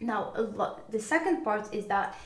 Now, lot, the second part is that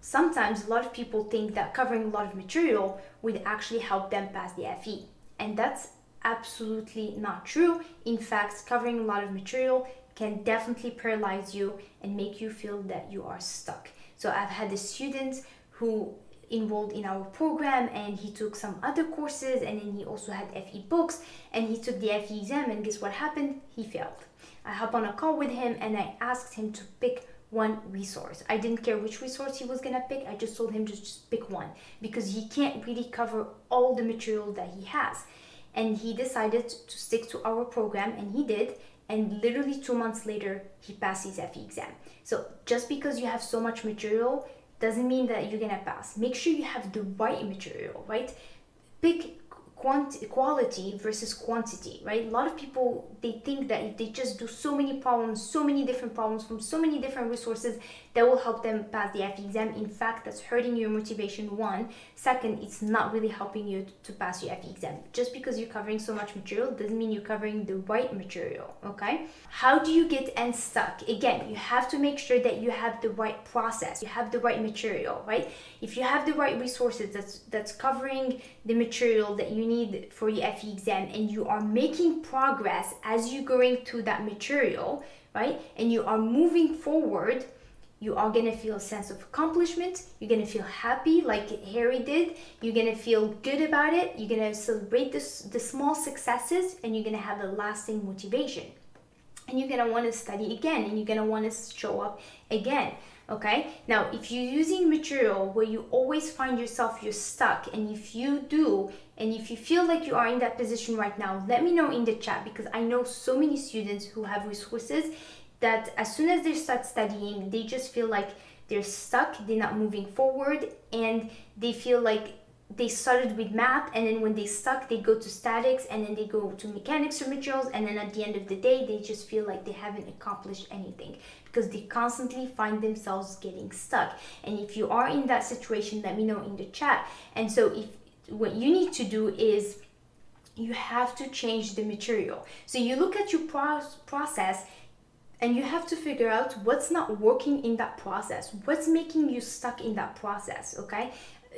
sometimes a lot of people think that covering a lot of material would actually help them pass the FE. And that's absolutely not true. In fact, covering a lot of material can definitely paralyze you and make you feel that you are stuck. So I've had a student who enrolled in our program and he took some other courses and then he also had FE books and he took the FE exam and guess what happened? He failed. I hop on a call with him and I asked him to pick one resource. I didn't care which resource he was gonna pick. I just told him to just pick one because he can't really cover all the material that he has. And he decided to stick to our program and he did. And literally two months later, he passed his FE exam. So just because you have so much material doesn't mean that you're gonna pass. Make sure you have the right material, right? Pick quality versus quantity, right? A lot of people they think that if they just do so many problems, so many different problems from so many different resources, that will help them pass the FE exam. In fact, that's hurting your motivation. One, second, it's not really helping you to pass your FE exam. Just because you're covering so much material doesn't mean you're covering the right material. Okay? How do you get unstuck? Again, you have to make sure that you have the right process, you have the right material, right? If you have the right resources that's that's covering the material that you need for your FE exam and you are making progress as you're going through that material, right? And you are moving forward, you are gonna feel a sense of accomplishment. You're gonna feel happy like Harry did. You're gonna feel good about it. You're gonna celebrate this, the small successes and you're gonna have a lasting motivation. And you're gonna wanna study again and you're gonna wanna show up again okay? Now if you're using material where you always find yourself you're stuck and if you do and if you feel like you are in that position right now let me know in the chat because i know so many students who have resources that as soon as they start studying they just feel like they're stuck they're not moving forward and they feel like they started with math and then when they stuck they go to statics and then they go to mechanics of materials and then at the end of the day they just feel like they haven't accomplished anything because they constantly find themselves getting stuck. And if you are in that situation let me know in the chat. And so if what you need to do is you have to change the material. So you look at your pro- process and you have to figure out what's not working in that process what's making you stuck in that process okay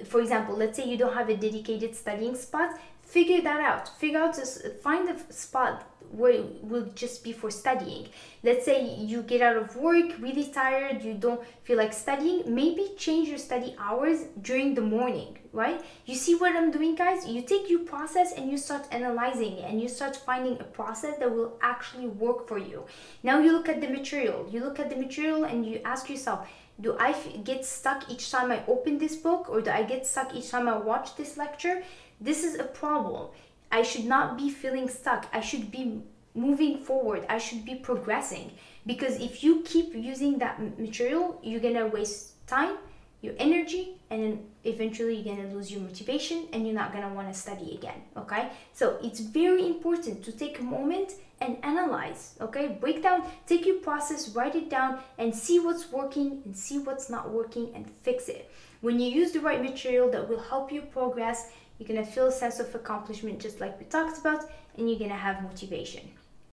for example, let's say you don't have a dedicated studying spot, figure that out. Figure out, to find a spot where it will just be for studying. Let's say you get out of work really tired, you don't feel like studying, maybe change your study hours during the morning, right? You see what I'm doing, guys? You take your process and you start analyzing it and you start finding a process that will actually work for you. Now you look at the material. You look at the material and you ask yourself, do I get stuck each time I open this book or do I get stuck each time I watch this lecture? This is a problem. I should not be feeling stuck. I should be moving forward. I should be progressing because if you keep using that material, you're going to waste time, your energy, and then eventually you're going to lose your motivation and you're not going to want to study again. Okay? So it's very important to take a moment and analyze. Okay? Break down, take your process, write it down, and see what's working and see what's not working and fix it. When you use the right material that will help you progress, you're gonna feel a sense of accomplishment just like we talked about, and you're gonna have motivation.